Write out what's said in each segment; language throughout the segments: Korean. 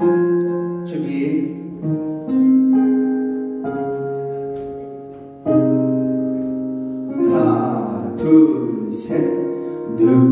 새롭게 유하는 거야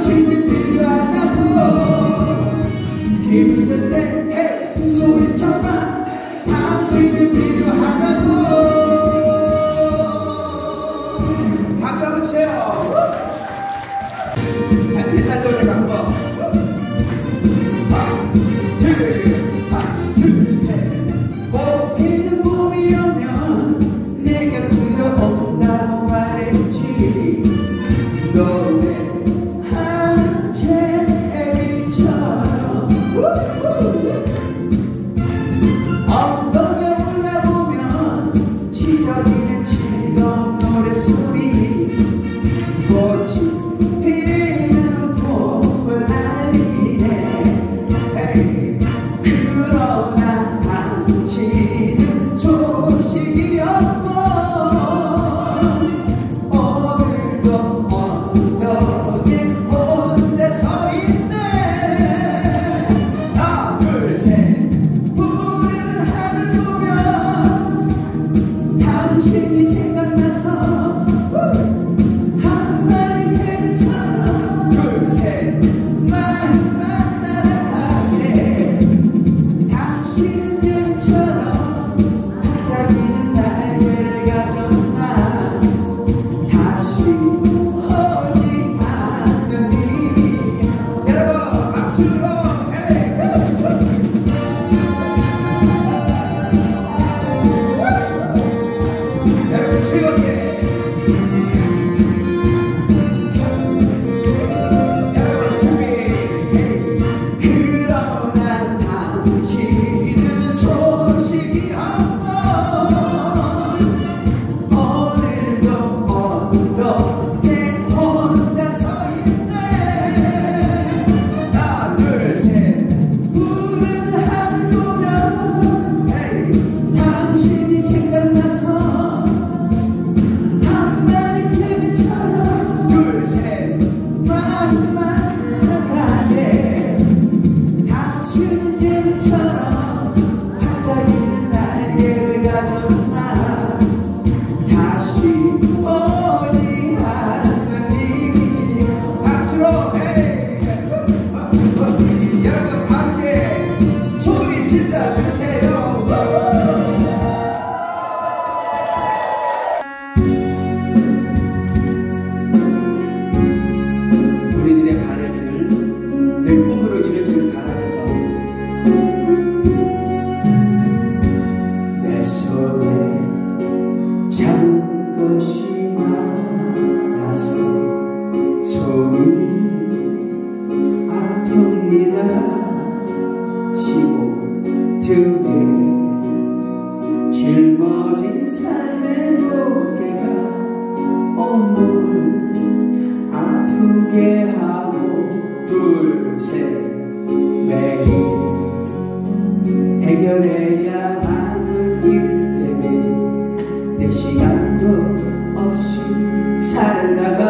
당신은 네가 나고. 기분은 때 소리쳐봐. 당신은 필요하다고. Yeah. Sabe,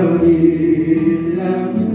melody, love to.